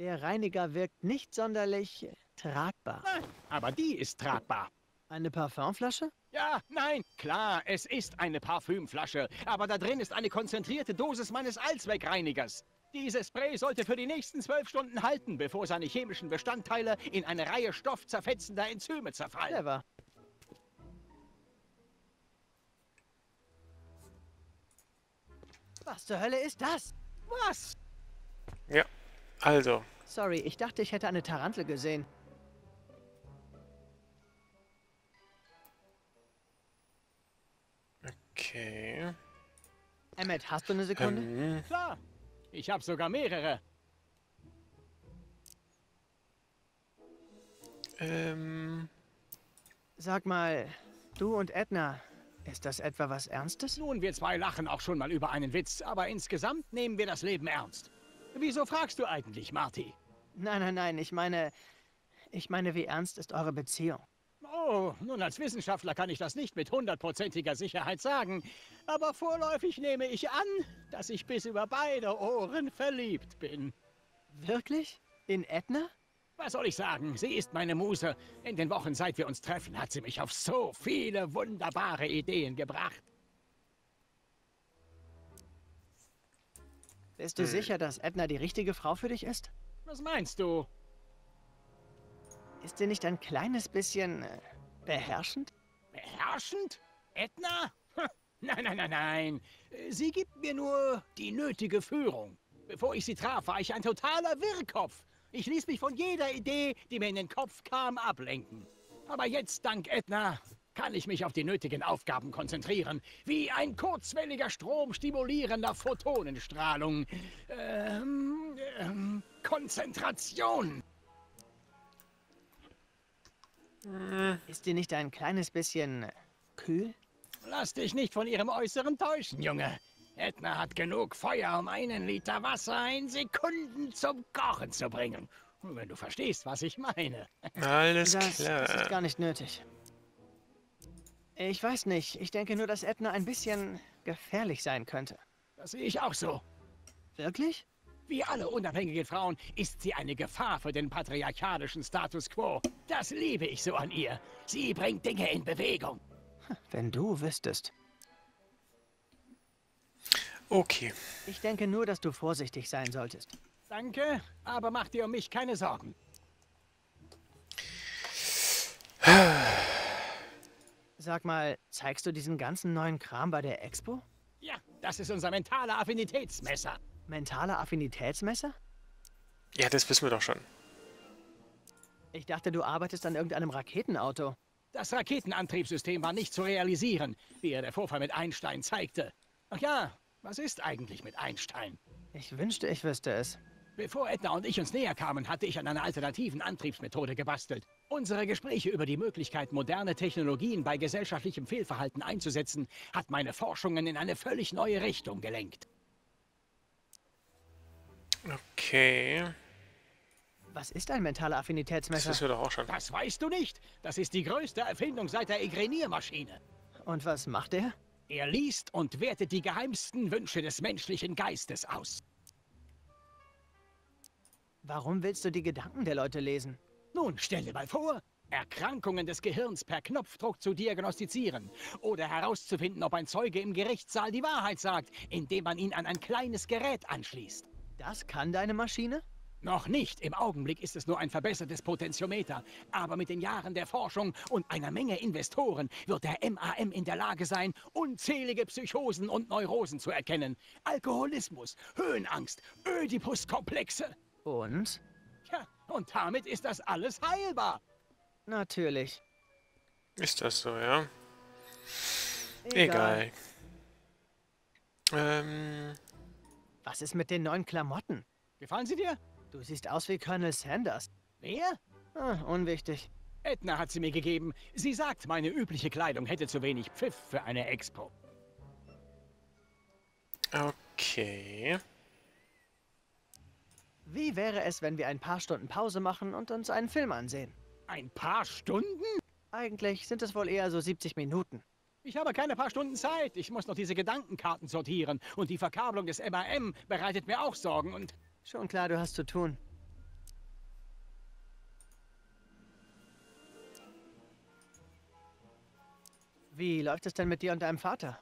Der Reiniger wirkt nicht sonderlich tragbar. Nein, aber die ist tragbar. Eine Parfümflasche? Ja, nein, klar, es ist eine Parfümflasche. Aber da drin ist eine konzentrierte Dosis meines Allzweckreinigers. Dieses Spray sollte für die nächsten zwölf Stunden halten, bevor seine chemischen Bestandteile in eine Reihe stoffzerfetzender Enzyme zerfallen. Clever. Was zur Hölle ist das? Was? Ja, also. Sorry, ich dachte, ich hätte eine Tarantel gesehen. Okay. Emmet, hast du eine Sekunde? Ähm, Klar, ich habe sogar mehrere. ähm, Sag mal, du und Edna, ist das etwa was Ernstes? Nun, wir zwei lachen auch schon mal über einen Witz, aber insgesamt nehmen wir das Leben ernst. Wieso fragst du eigentlich, Marty? Nein, nein, nein, ich meine, ich meine, wie ernst ist eure Beziehung? Oh, nun als Wissenschaftler kann ich das nicht mit hundertprozentiger Sicherheit sagen. Aber vorläufig nehme ich an, dass ich bis über beide Ohren verliebt bin. Wirklich? In Edna? Was soll ich sagen? Sie ist meine Muse. In den Wochen, seit wir uns treffen, hat sie mich auf so viele wunderbare Ideen gebracht. Bist du sicher, dass Edna die richtige Frau für dich ist? Was meinst du? Ist sie nicht ein kleines bisschen äh, beherrschend? Beherrschend? Edna? Nein, nein, nein, nein. Sie gibt mir nur die nötige Führung. Bevor ich sie traf, war ich ein totaler Wirrkopf. Ich ließ mich von jeder Idee, die mir in den Kopf kam, ablenken. Aber jetzt, dank Edna, kann ich mich auf die nötigen Aufgaben konzentrieren, wie ein kurzwelliger Strom stimulierender Photonenstrahlung. Ähm, ähm, Konzentration. Ist sie nicht ein kleines bisschen äh, kühl? Lass dich nicht von ihrem Äußeren täuschen, Junge. Edna hat genug Feuer, um einen Liter Wasser in Sekunden zum Kochen zu bringen. Wenn du verstehst, was ich meine. alles Das, klar. das ist gar nicht nötig. Ich weiß nicht. Ich denke nur, dass Edna ein bisschen gefährlich sein könnte. Das sehe ich auch so. Wirklich? Wie alle unabhängigen Frauen ist sie eine Gefahr für den patriarchalischen Status quo. Das liebe ich so an ihr. Sie bringt Dinge in Bewegung. Wenn du wüsstest. Okay. Ich denke nur, dass du vorsichtig sein solltest. Danke, aber mach dir um mich keine Sorgen. Sag mal, zeigst du diesen ganzen neuen Kram bei der Expo? Ja, das ist unser mentaler Affinitätsmesser. Mentale Affinitätsmesser? Ja, das wissen wir doch schon. Ich dachte, du arbeitest an irgendeinem Raketenauto. Das Raketenantriebssystem war nicht zu realisieren, wie er der Vorfall mit Einstein zeigte. Ach ja, was ist eigentlich mit Einstein? Ich wünschte, ich wüsste es. Bevor Edna und ich uns näher kamen, hatte ich an einer alternativen Antriebsmethode gebastelt. Unsere Gespräche über die Möglichkeit, moderne Technologien bei gesellschaftlichem Fehlverhalten einzusetzen, hat meine Forschungen in eine völlig neue Richtung gelenkt. Okay. Was ist ein mentaler Das Affinitätsmesser? wissen wir doch auch schon. Das weißt du nicht. Das ist die größte Erfindung seit der Egreniermaschine. Und was macht er? Er liest und wertet die geheimsten Wünsche des menschlichen Geistes aus. Warum willst du die Gedanken der Leute lesen? Nun, stell dir mal vor, Erkrankungen des Gehirns per Knopfdruck zu diagnostizieren oder herauszufinden, ob ein Zeuge im Gerichtssaal die Wahrheit sagt, indem man ihn an ein kleines Gerät anschließt. Das kann deine Maschine? Noch nicht. Im Augenblick ist es nur ein verbessertes Potentiometer. Aber mit den Jahren der Forschung und einer Menge Investoren wird der MAM in der Lage sein, unzählige Psychosen und Neurosen zu erkennen. Alkoholismus, Höhenangst, Ödipuskomplexe. Und? Ja, und damit ist das alles heilbar. Natürlich. Ist das so, ja? Egal. Ähm, Was ist mit den neuen Klamotten? Gefallen sie dir? Du siehst aus wie Colonel Sanders. Wer? Ah, unwichtig. Edna hat sie mir gegeben. Sie sagt, meine übliche Kleidung hätte zu wenig Pfiff für eine Expo. okay. Wie wäre es, wenn wir ein paar Stunden Pause machen und uns einen Film ansehen? Ein paar Stunden? Eigentlich sind es wohl eher so 70 Minuten. Ich habe keine paar Stunden Zeit. Ich muss noch diese Gedankenkarten sortieren. Und die Verkabelung des MAM bereitet mir auch Sorgen und... Schon klar, du hast zu tun. Wie läuft es denn mit dir und deinem Vater?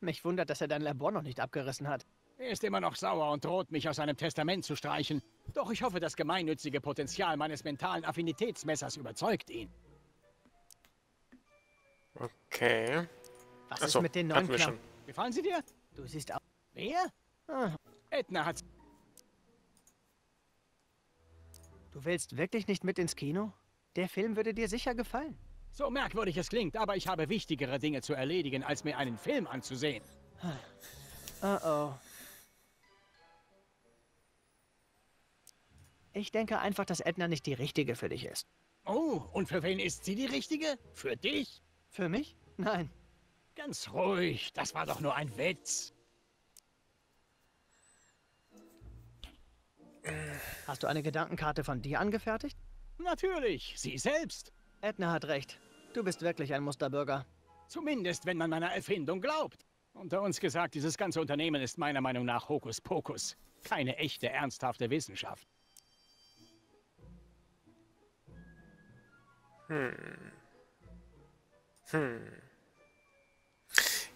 Mich wundert, dass er dein Labor noch nicht abgerissen hat. Er ist immer noch sauer und droht, mich aus seinem Testament zu streichen. Doch ich hoffe, das gemeinnützige Potenzial meines mentalen Affinitätsmessers überzeugt ihn. Okay. Was Achso, ist mit den neuen schon. Gefallen sie dir? Du siehst aus. Wer? Ah, Edna hat... du willst wirklich nicht mit ins Kino? Der Film würde dir sicher gefallen. So merkwürdig es klingt, aber ich habe wichtigere Dinge zu erledigen, als mir einen Film anzusehen. Oh oh. Ich denke einfach, dass Edna nicht die richtige für dich ist. Oh, und für wen ist sie die Richtige? Für dich? Für mich? Nein. Ganz ruhig, das war doch nur ein Witz. Hast du eine Gedankenkarte von dir angefertigt? Natürlich, sie selbst. Edna hat recht. Du bist wirklich ein Musterbürger. Zumindest, wenn man meiner Erfindung glaubt. Unter uns gesagt, dieses ganze Unternehmen ist meiner Meinung nach Hokuspokus. Keine echte, ernsthafte Wissenschaft.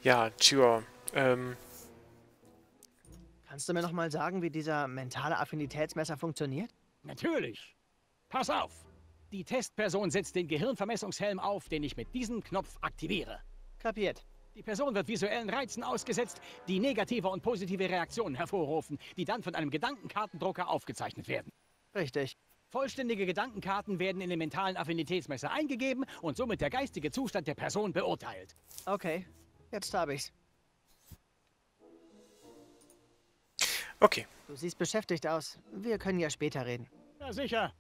Ja, tja. Ähm, Kannst du mir noch mal sagen, wie dieser mentale Affinitätsmesser funktioniert? Natürlich. Pass auf. Die Testperson setzt den Gehirnvermessungshelm auf, den ich mit diesem Knopf aktiviere. Kapiert. Die Person wird visuellen Reizen ausgesetzt, die negative und positive Reaktionen hervorrufen, die dann von einem Gedankenkartendrucker aufgezeichnet werden. Richtig. Vollständige Gedankenkarten werden in den mentalen Affinitätsmesser eingegeben und somit der geistige Zustand der Person beurteilt. Okay. Jetzt habe ich's. okay. Du siehst beschäftigt aus. Wir können ja später reden. Ja, sicher.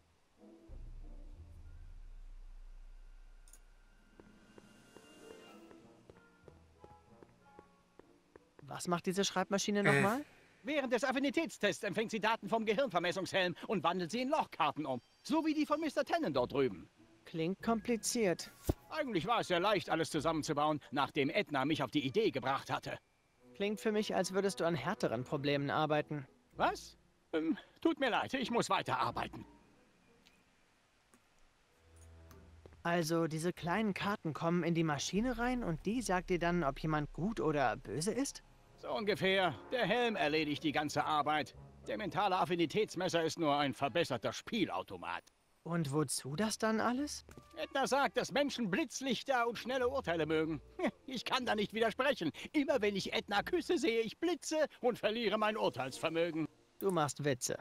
Was macht diese Schreibmaschine nochmal? Während des Affinitätstests empfängt sie Daten vom Gehirnvermessungshelm und wandelt sie in Lochkarten um. So wie die von Mr. Tennant dort drüben. Klingt kompliziert. Eigentlich war es sehr leicht, alles zusammenzubauen, nachdem Edna mich auf die Idee gebracht hatte. Klingt für mich, als würdest du an härteren Problemen arbeiten. Was? Ähm, tut mir leid, ich muss weiterarbeiten. Also, diese kleinen Karten kommen in die Maschine rein und die sagt dir dann, ob jemand gut oder böse ist? So ungefähr. Der Helm erledigt die ganze Arbeit. Der mentale Affinitätsmesser ist nur ein verbesserter Spielautomat. Und wozu das dann alles? Edna sagt, dass Menschen Blitzlichter und schnelle Urteile mögen. Ich kann da nicht widersprechen. Immer wenn ich Edna küsse, sehe ich Blitze und verliere mein Urteilsvermögen. Du machst Witze.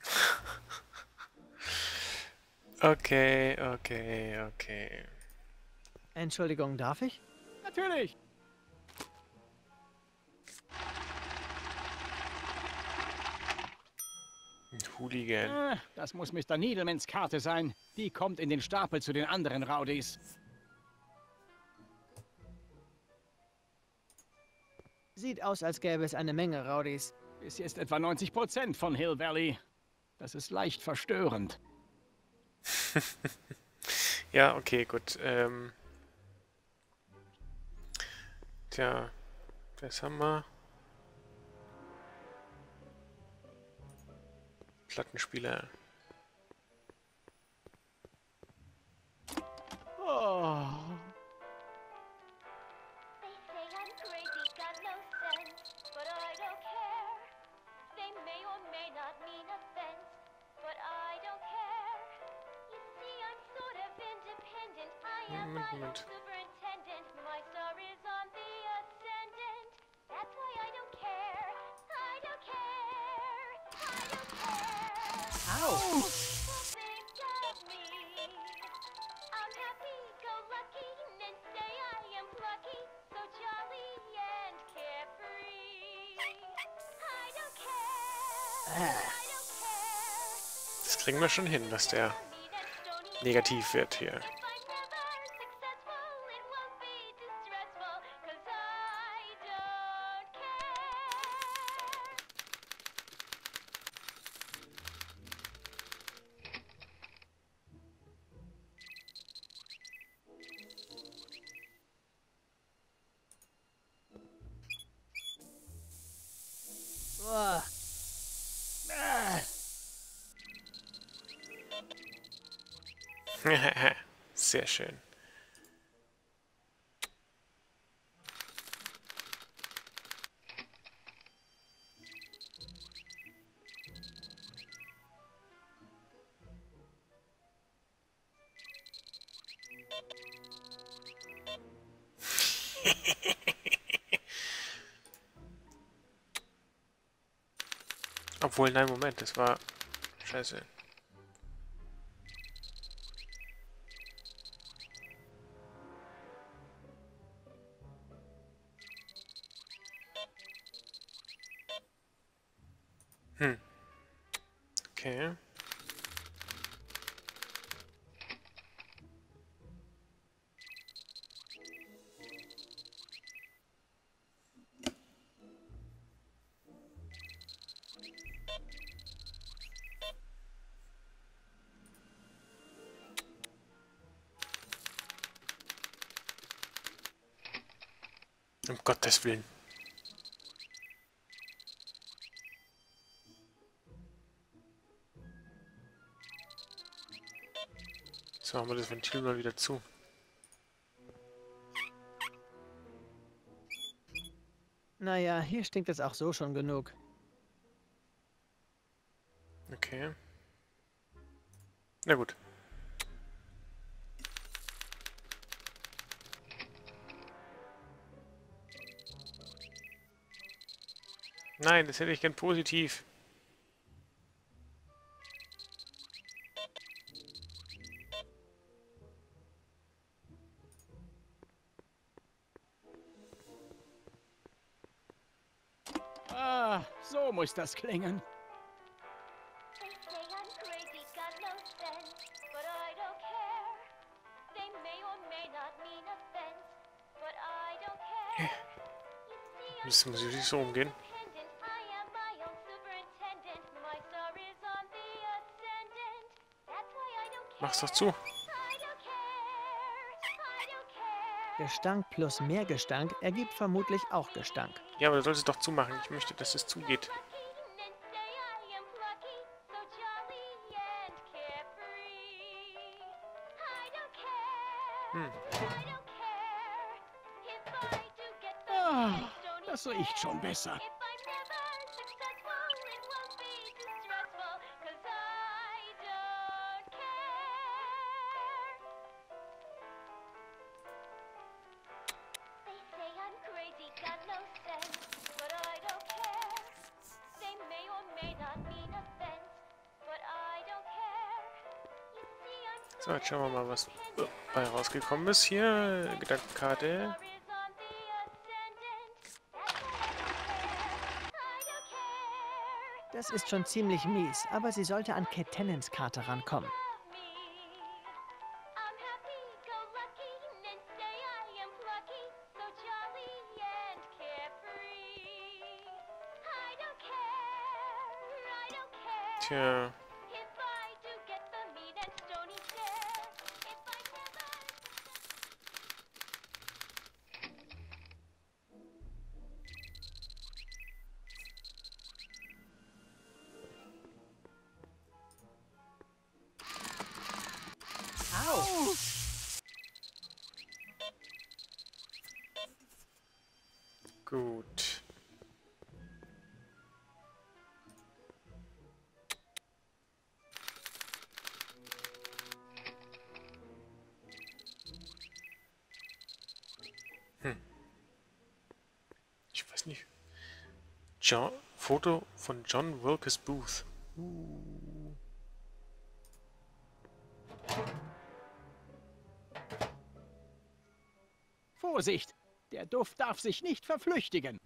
Okay, okay, okay. Entschuldigung, darf ich? Natürlich. Hooligan. Ah, Das muss Mr. Needlemans Karte sein. Die kommt in den Stapel zu den anderen Rowdies. Sieht aus, als gäbe es eine Menge Rowdies. Bis jetzt etwa 90 Prozent von Hill Valley. Das ist leicht verstörend. Ja, okay, gut. Ähm. Tja, das haben wir. Plattenspieler. Das kriegen wir schon hin, dass der negativ wird hier. Sehr schön. Obwohl, nein, Moment, das war scheiße. Hm. Okay. Um Gottes Willen. Machen wir das Ventil mal wieder zu. Naja, hier stinkt es auch so schon genug. Okay. Na gut. Nein, das hätte ich gern positiv. Is on the ascendant. That's why I don't care. Mach's doch zu. Gestank plus mehr Gestank ergibt vermutlich auch Gestank. Ja, aber du solltest doch zumachen. Ich möchte, dass es zugeht. Hm. The Ah, das riecht schon besser. So, jetzt schauen wir mal, was bei rausgekommen ist. Hier, Gedankenkarte. Das ist schon ziemlich mies, aber sie sollte an Kate Tennants Karte rankommen. Love John, Foto von John Wilkes Booth. Vorsicht, der Duft darf sich nicht verflüchtigen.